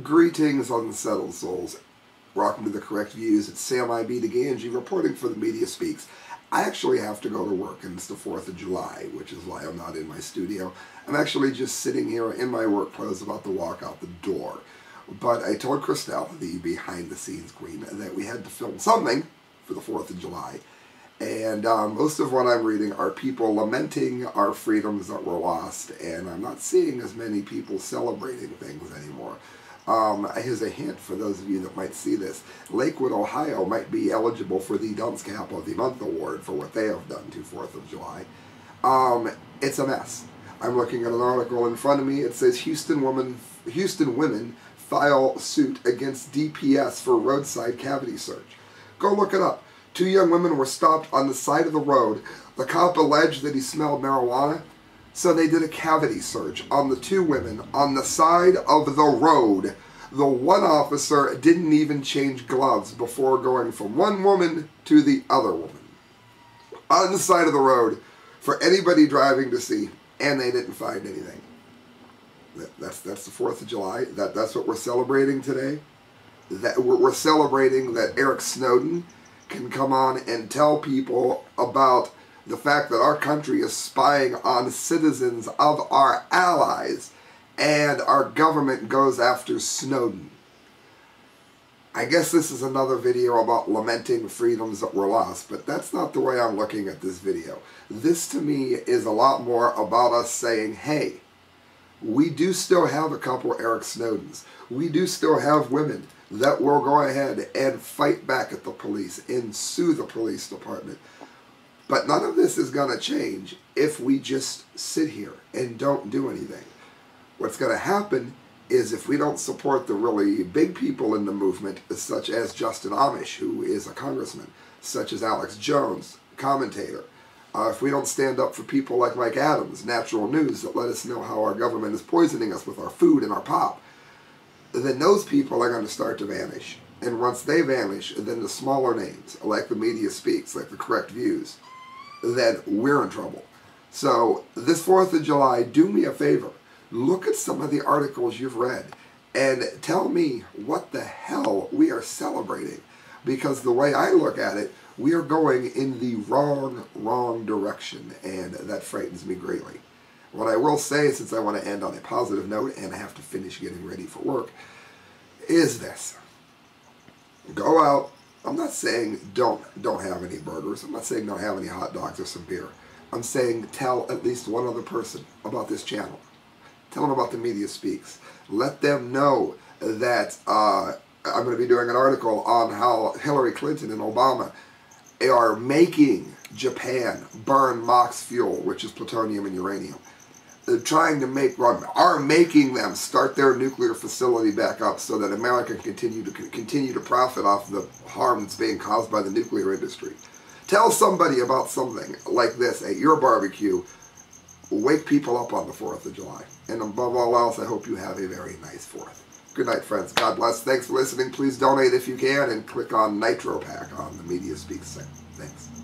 Greetings, unsettled souls. Welcome to the correct views. It's Sam I.B. DeGangi reporting for the Media Speaks. I actually have to go to work, and it's the 4th of July, which is why I'm not in my studio. I'm actually just sitting here in my work clothes about to walk out the door. But I told Christelle, the behind-the-scenes queen, that we had to film something for the 4th of July. And um, most of what I'm reading are people lamenting our freedoms that were lost, and I'm not seeing as many people celebrating things anymore. Um, here's a hint for those of you that might see this. Lakewood, Ohio might be eligible for the Dunce Cap of the Month award for what they have done to 4th of July. Um, it's a mess. I'm looking at an article in front of me. It says Houston woman, Houston women file suit against DPS for roadside cavity search. Go look it up. Two young women were stopped on the side of the road. The cop alleged that he smelled marijuana. So they did a cavity search on the two women on the side of the road. The one officer didn't even change gloves before going from one woman to the other woman. On the side of the road for anybody driving to see, and they didn't find anything. that's that's the Fourth of July. That that's what we're celebrating today. That we're, we're celebrating that Eric Snowden can come on and tell people about the fact that our country is spying on citizens of our allies and our government goes after Snowden. I guess this is another video about lamenting freedoms that were lost, but that's not the way I'm looking at this video. This to me is a lot more about us saying, hey, we do still have a couple Eric Snowdens. We do still have women that will go ahead and fight back at the police and sue the police department. But none of this is going to change if we just sit here and don't do anything. What's going to happen is if we don't support the really big people in the movement, such as Justin Amash, who is a congressman, such as Alex Jones, commentator, uh, if we don't stand up for people like Mike Adams, Natural News, that let us know how our government is poisoning us with our food and our pop, then those people are going to start to vanish. And once they vanish, then the smaller names, like the media speaks, like the correct views, then we're in trouble. So this 4th of July, do me a favor. Look at some of the articles you've read and tell me what the hell we are celebrating. Because the way I look at it, we are going in the wrong, wrong direction, and that frightens me greatly. What I will say, since I want to end on a positive note and I have to finish getting ready for work, is this. Go out, I'm not saying don't don't have any burgers. I'm not saying don't have any hot dogs or some beer. I'm saying tell at least one other person about this channel. Tell them about the Media Speaks. Let them know that uh, I'm going to be doing an article on how Hillary Clinton and Obama are making Japan burn MOX fuel, which is plutonium and uranium trying to make, are making them start their nuclear facility back up so that America can continue to continue to profit off the harm that's being caused by the nuclear industry. Tell somebody about something like this at your barbecue. Wake people up on the 4th of July. And above all else, I hope you have a very nice 4th. Good night, friends. God bless. Thanks for listening. Please donate if you can and click on Nitro Pack on the Media Speaks thing. Thanks.